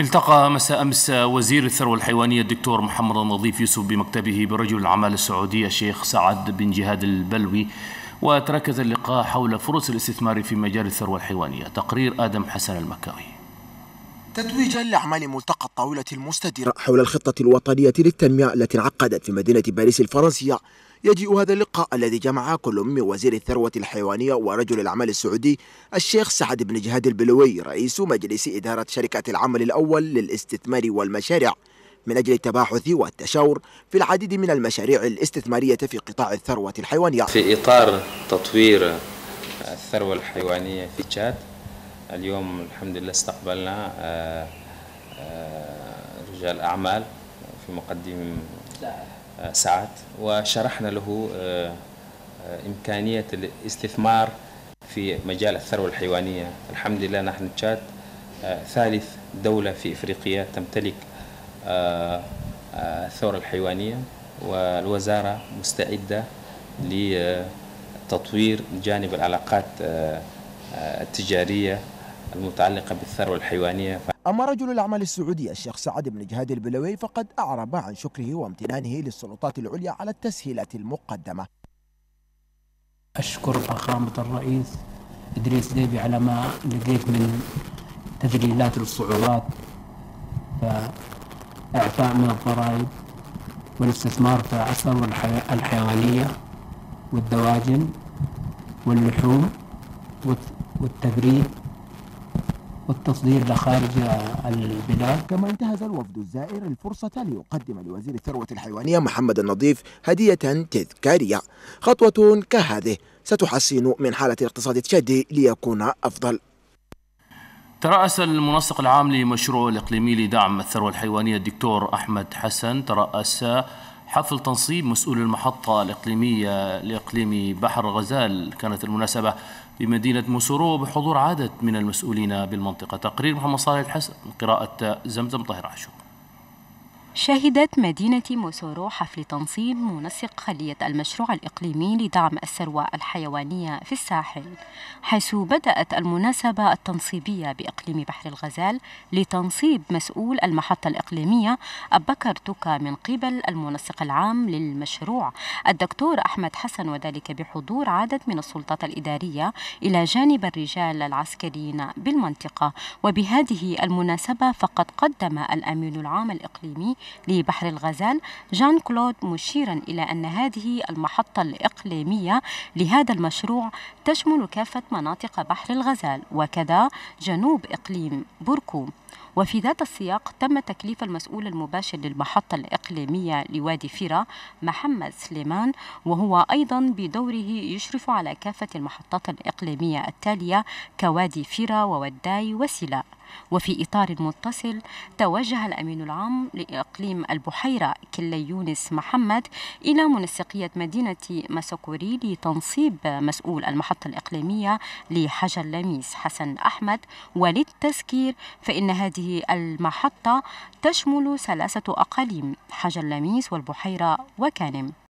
التقى مساء أمس وزير الثروة الحيوانية الدكتور محمد النظيف يوسف بمكتبه برجل الأعمال السعودي الشيخ سعد بن جهاد البلوي وتركز اللقاء حول فرص الاستثمار في مجال الثروة الحيوانية. تقرير آدم حسن المكاوي. تتويجا لأعمال ملتقى الطاولة المستديرة حول الخطة الوطنية للتنمية التي انعقدت في مدينة باريس الفرنسية يجيء هذا اللقاء الذي جمع كل من وزير الثروة الحيوانية ورجل الأعمال السعودي الشيخ سعد بن جهاد البلوي رئيس مجلس إدارة شركة العمل الأول للاستثمار والمشاريع. من أجل التباحث والتشاور في العديد من المشاريع الاستثمارية في قطاع الثروة الحيوانية. في إطار تطوير الثروة الحيوانية في تشاد اليوم الحمد لله استقبلنا آه، آه، رجال أعمال في مقدم سعد وشرحنا له إمكانية الاستثمار في مجال الثروة الحيوانية. الحمد لله نحن تشاد ثالث دولة في إفريقيا تمتلك الثورة الحيوانية والوزارة مستعدة لتطوير جانب العلاقات التجارية المتعلقة بالثروة الحيوانية. أما رجل الأعمال السعودي الشيخ سعد بن جهاد البلوي فقد أعرب عن شكره وامتنانه للسلطات العليا على التسهيلات المقدمة. أشكر فخامة الرئيس إدريس ديبي على ما لقيت من تذليلات والصعوبات فإعفاء من الضرائب والاستثمار في الثروة الحيوانية والدواجن واللحوم والتبريد والتصدير لخارج البلاد. كما انتهز الوفد الزائر الفرصة ليقدم لوزير الثروة الحيوانية محمد النظيف هدية تذكارية. خطوة كهذه ستحسن من حالة الاقتصاد التشادي ليكون أفضل. ترأس المنسق العام لمشروع الإقليمي لدعم الثروة الحيوانية الدكتور أحمد حسن. ترأس حفل تنصيب مسؤول المحطة الإقليمية لإقليم بحر الغزال كانت المناسبة بمدينة موسورو بحضور عدد من المسؤولين بالمنطقة. تقرير محمد صالح الحسن قراءة زمزم طاهر عاشور. شهدت مدينة موسورو حفل تنصيب منسق خلية المشروع الإقليمي لدعم الثروة الحيوانية في الساحل حيث بدأت المناسبة التنصيبية بإقليم بحر الغزال لتنصيب مسؤول المحطة الإقليمية أبكر توكا من قبل المنسق العام للمشروع. الدكتور أحمد حسن وذلك بحضور عدد من السلطات الإدارية إلى جانب الرجال العسكريين بالمنطقة وبهذه المناسبة فقد قدم الأمين العام الإقليمي لبحر الغزال جان كلود مشيرا إلى أن هذه المحطة الإقليمية لهذا المشروع تشمل كافة مناطق بحر الغزال وكذا جنوب إقليم بوركو. وفي ذات السياق تم تكليف المسؤول المباشر للمحطة الإقليمية لوادي فيرا محمد سليمان وهو أيضا بدوره يشرف على كافة المحطات الإقليمية التالية كوادي فيرا ووداي وسيلاء وفي إطار متصل توجه الأمين العام لإقليم البحيرة كلي يونس محمد إلى منسقية مدينة مسكوري لتنصيب مسؤول المحطة الإقليمية لحجر لميس حسن أحمد. وللتذكير فإن هذه المحطة تشمل ثلاثة أقاليم حجر لميس والبحيرة وكانم.